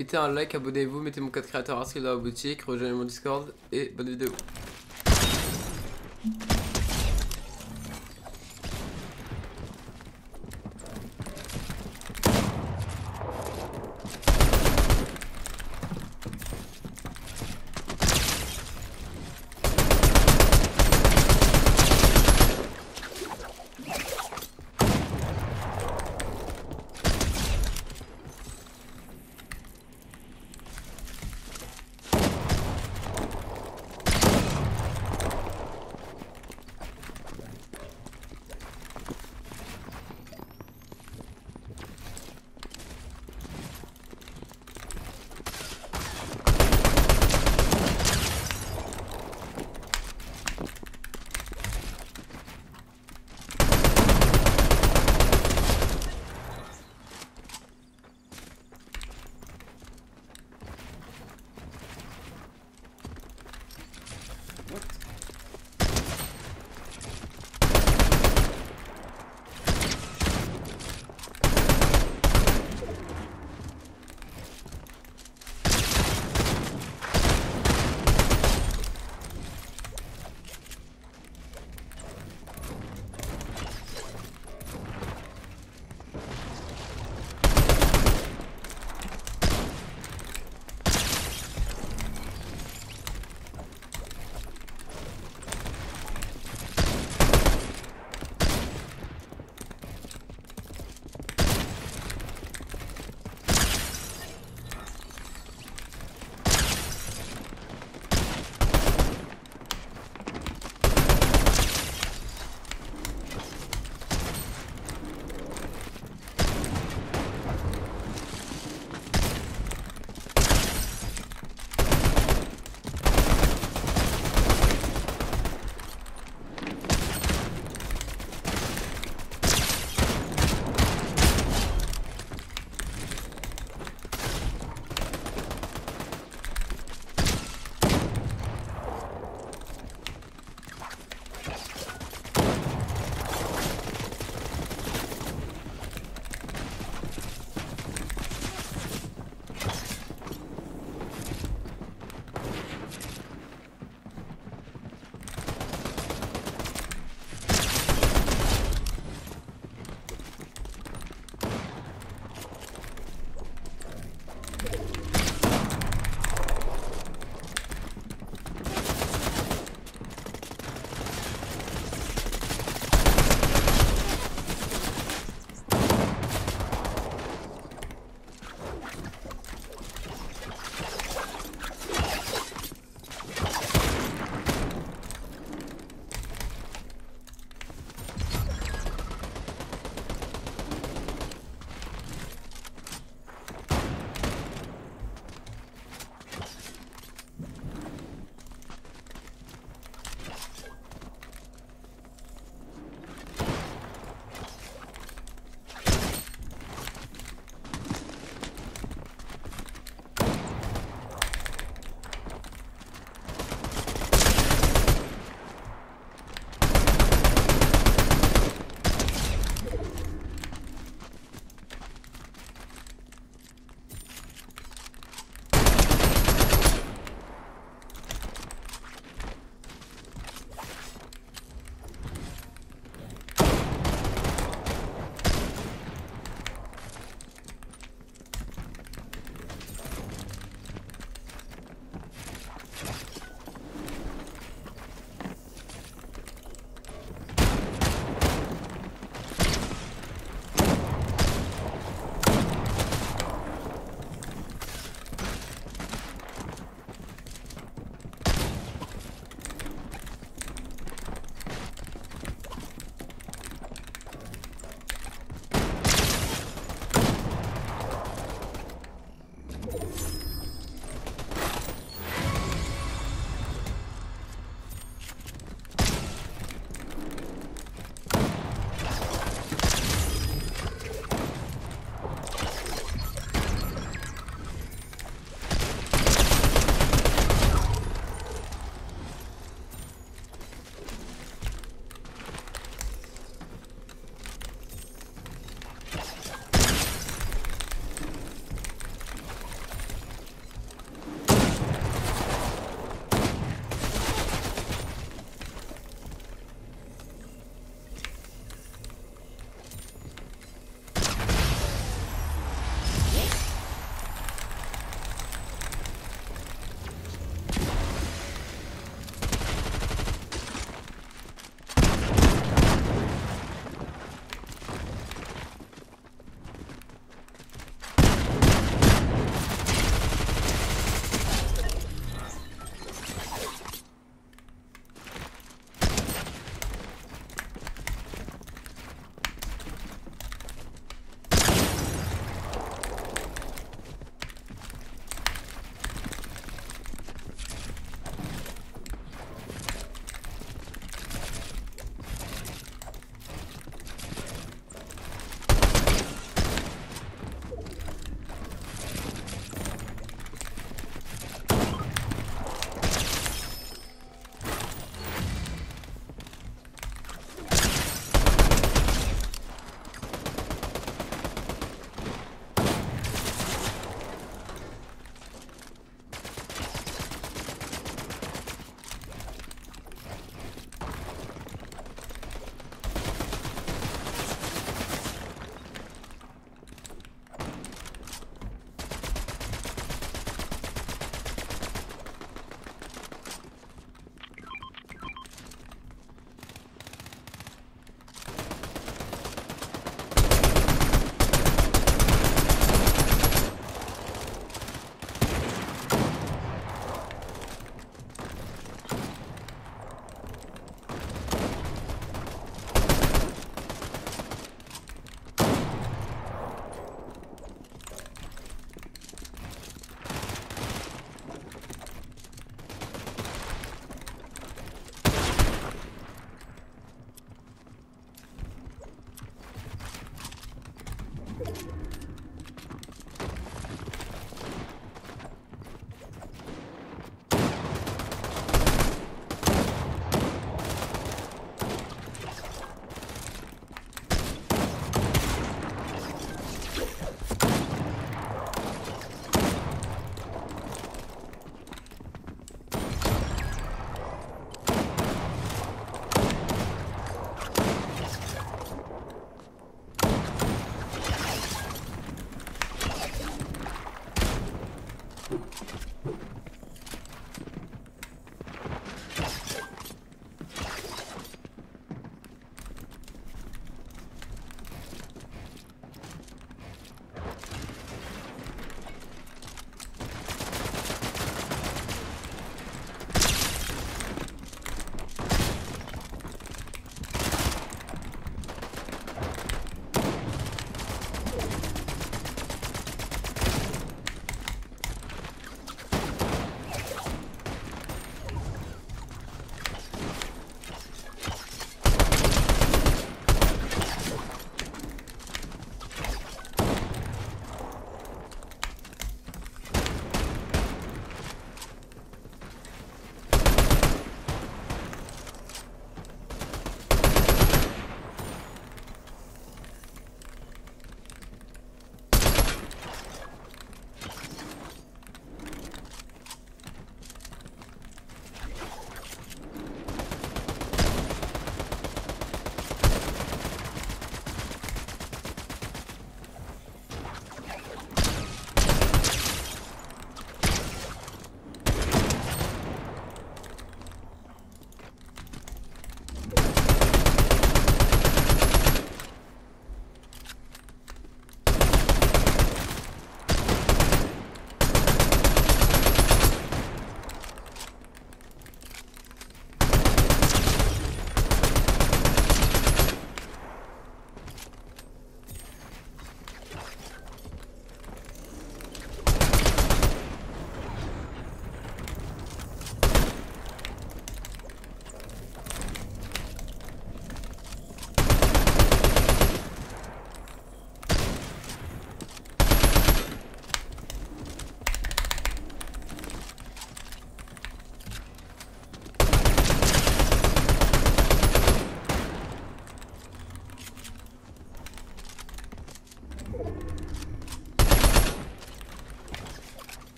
Mettez un like, abonnez-vous, mettez mon code créateur Arskill dans la boutique, rejoignez mon Discord et bonne vidéo.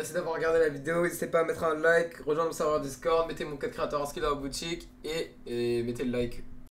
Merci d'avoir regardé la vidéo. N'hésitez pas à mettre un like, rejoindre le serveur Discord, mettez mon code créateur en skill dans la boutique et, et mettez le like.